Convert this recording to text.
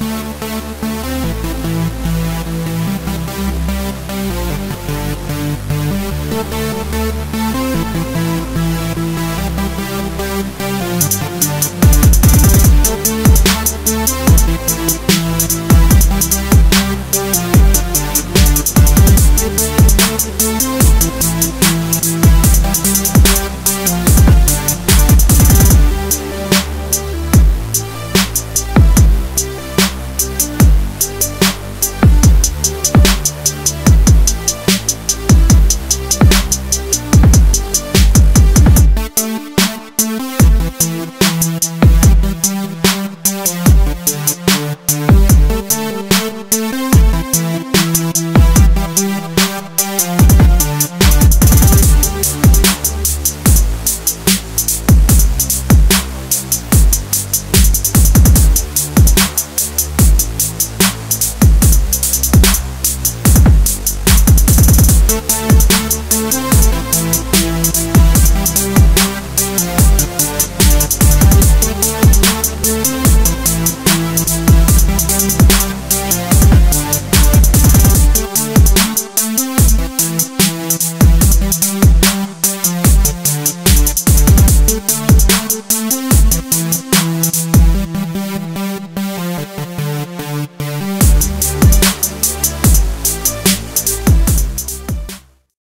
Música